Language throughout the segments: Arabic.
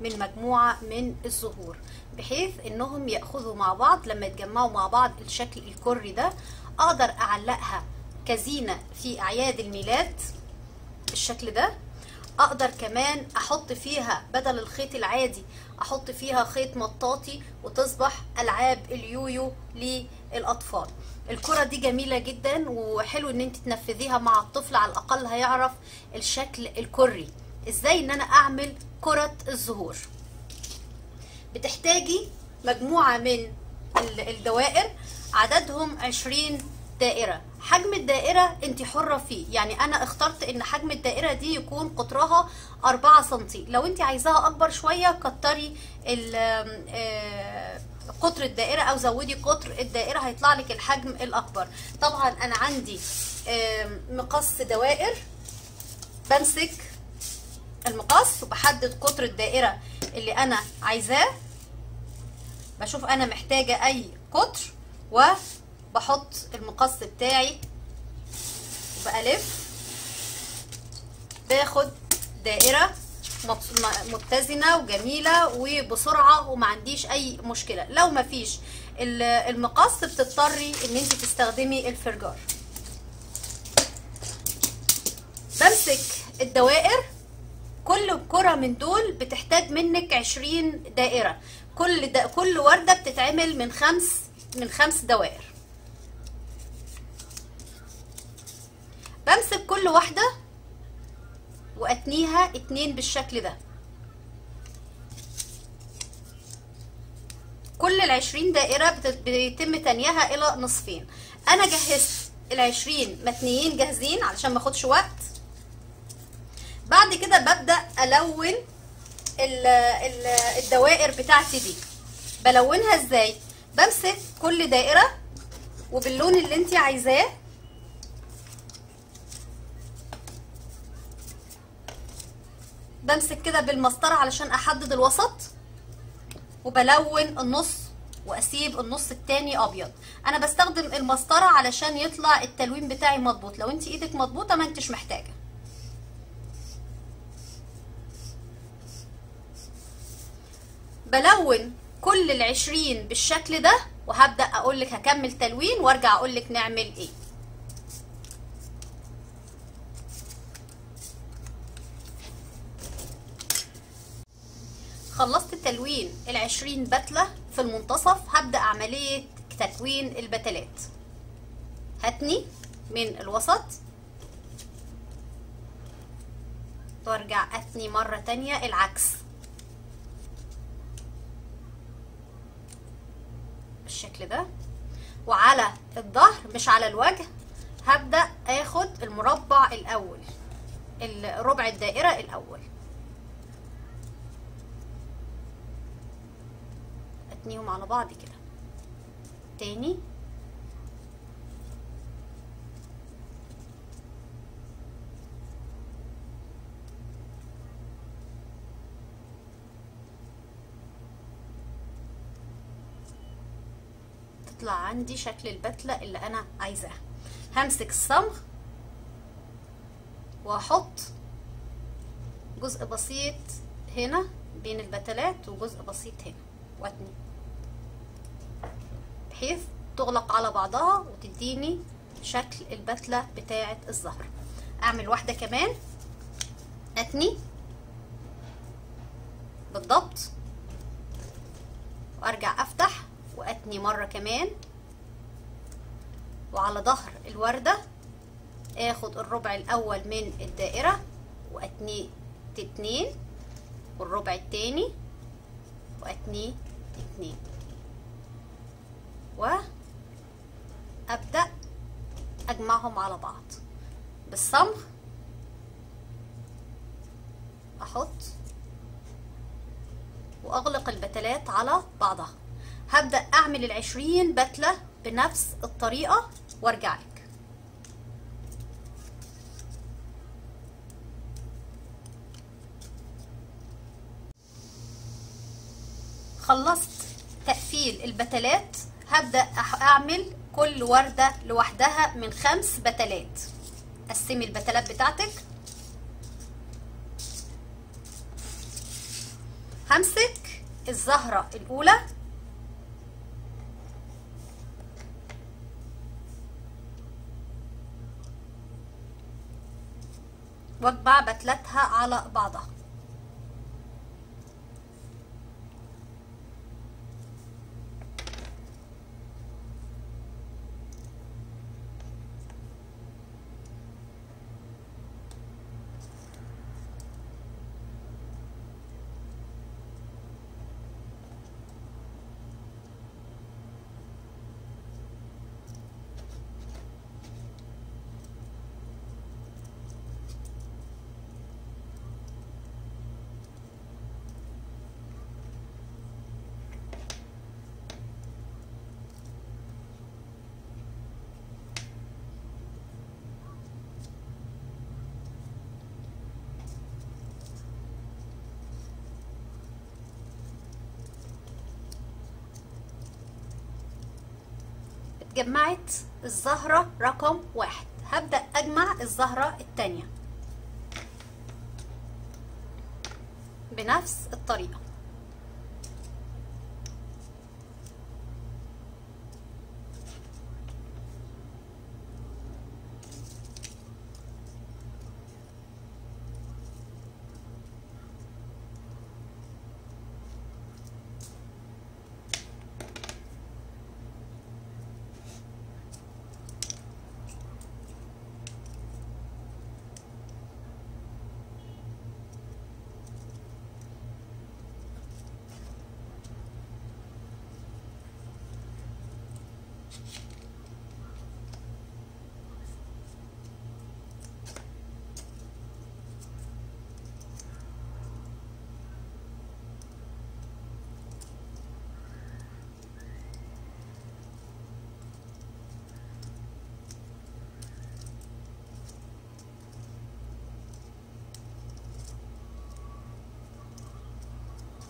من مجموعة من الزهور بحيث إنهم يأخذوا مع بعض لما يتجمعوا مع بعض الشكل الكري ده أقدر أعلقها كزينة في أعياد الميلاد الشكل ده. أقدر كمان أحط فيها بدل الخيط العادي أحط فيها خيط مطاطي وتصبح ألعاب اليويو للأطفال. الكرة دي جميلة جدا وحلو إن أنت تنفذيها مع الطفل على الأقل هيعرف الشكل الكري. إزاي ان أنا اعمل كرة الزهور بتحتاجي مجموعة من الدوائر عددهم عشرين دائرة. حجم الدائرة انت حرة فيه. يعني أنا اخترت ان حجم الدائرة دي يكون قطرها أربعة سنتي. لو انت عايزاها اكبر شوية كتري قطر الدائرة أو زودي قطر الدائرة هيطلع لك الحجم الاكبر. طبعا أنا عندي مقص دوائر بمسك المقص وبحدد قطر الدائرة اللي أنا عايزاه. بشوف أنا محتاجة أي قطر وبحط المقص بتاعي وبألف. باخد دائرة متزنة وجميلة وبسرعة وما عنديش أي مشكلة. لو ما فيش المقص بتضطري إن انت تستخدمي الفرجار. بمسك الدوائر كل كرة من دول بتحتاج منك عشرين دائرة. كل دا كل وردة بتتعمل من خمس من خمس دوائر. بمسك كل واحدة وأتنيها اتنين بالشكل ده. كل العشرين دائرة بيتم تنيها إلى نصفين. أنا جهزت العشرين متنيين جاهزين علشان ماخدش وقت. بعد كده ببدأ ألون ال ال الدوائر بتاعتي دي. بلونها إزاي؟ بمسك كل دائرة وباللون اللي انت عايزاه. بمسك كده بالمسطرة علشان أحدد الوسط. وبلون النص وأسيب النص التاني أبيض. أنا بستخدم المسطرة علشان يطلع التلوين بتاعي مظبوط. لو انت إيدك مظبوطة ما انتش محتاجة. بلون كل العشرين بالشكل ده وهبدأ أقولك هكمل تلوين وأرجع أقولك نعمل إيه. خلصت تلوين العشرين بتلة في المنتصف هبدأ عملية تكوين البتلات. هتني من الوسط. وأرجع اثني مرة تانية العكس. بالشكل ده. وعلى الظهر مش على الوجه هبدأ آخد المربع الأول ربع الدائرة الأول. اتنيهم على بعض كده. تاني. يطلع عندي شكل البتلة اللي أنا عايزاها. همسك الصمغ وأحط جزء بسيط هنا بين البتلات وجزء بسيط هنا. واتني. بحيث تغلق على بعضها وتديني شكل البتلة بتاعة الزهر. أعمل واحدة كمان. أتني. بالضبط. وأرجع واتني مرة كمان. وعلى ظهر الوردة آخد الربع الأول من الدائرة واتني اتنين والربع التاني واتني اتنين. وأبدأ أجمعهم على بعض. بالصمغ أحط وأغلق البتلات على بعضها. هبدأ أعمل العشرين بتلة بنفس الطريقة وأرجع لك. خلصت تقفيل البتلات. هبدأ أعمل كل وردة لوحدها من خمس بتلات. قسمي البتلات بتاعتك. همسك الزهرة الأولى. واطبع بتلاتها على بعضها. اتجمعت الزهرة رقم واحد. هبدأ أجمع الزهرة التانية بنفس الطريقة.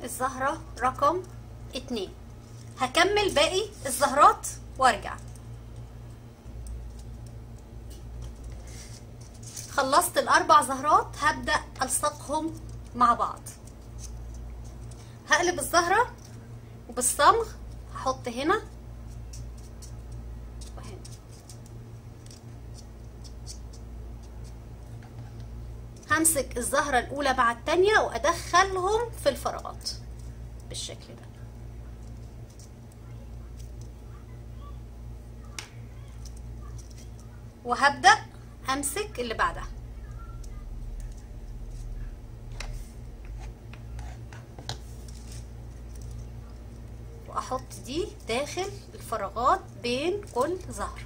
الزهرة رقم اتنين. هكمل باقي الزهرات وارجع. خلصت الأربع زهرات هبدأ ألصقهم مع بعض. هقلب الزهرة وبالصمغ هحط هنا همسك الزهرة الأولى مع التانية وأدخلهم في الفراغات بالشكل ده. وهبدأ أمسك اللي بعدها. وأحط دي داخل الفراغات بين كل زهرة.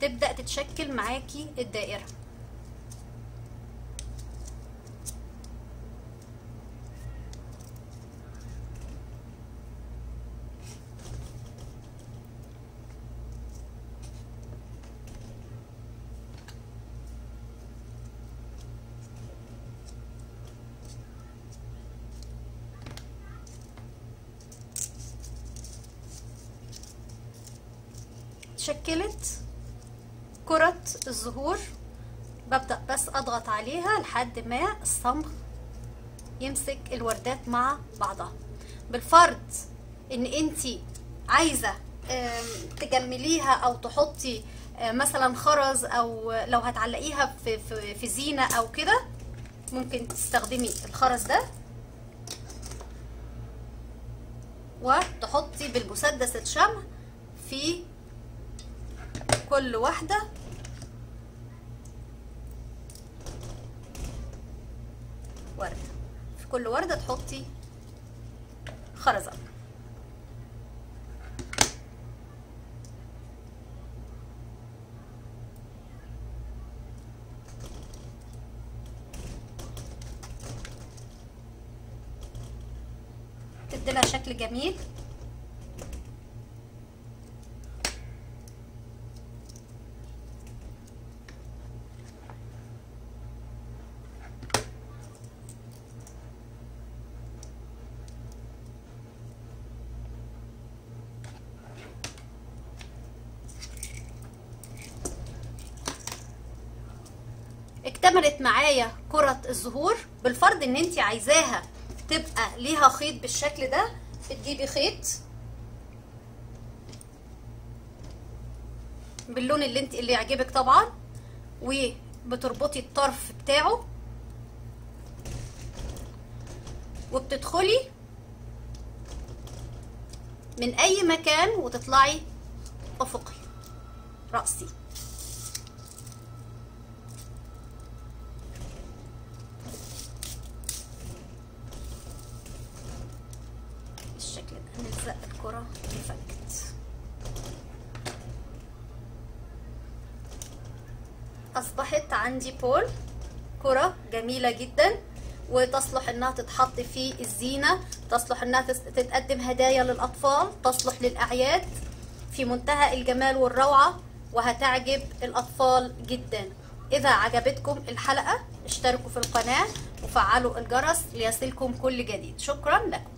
تبدأ تتشكل معاكي الدائرة. اتشكلت كرة الزهور. ببدأ بس أضغط عليها لحد ما الصمغ يمسك الوردات مع بعضها. بالفرض إن انتي عايزة تجمليها أو تحطي آه، مثلا خرز أو لو هتعلقيها في زينة أو كده ممكن تستخدمي الخرز ده. وتحطي بالمسدس الشمع في كل واحدة. وردة. في كل وردة تحطي خرزة. تديلها شكل جميل. اكتملت معايا كرة الزهور بالفرض إن انت عايزاها تبقى ليها خيط بالشكل ده بتجيبي خيط باللون اللي انت اللي يعجبك طبعا وبتربطي الطرف بتاعه وبتدخلي من أي مكان وتطلعي أفقي رأسي. بول كرة جميلة جدا وتصلح إنها تتحط في الزينة تصلح إنها تتقدم هدايا للأطفال تصلح للأعياد في منتهى الجمال والروعة وهتعجب الأطفال جدا. إذا عجبتكم الحلقة اشتركوا في القناة وفعلوا الجرس ليصلكم كل جديد. شكرا لكم.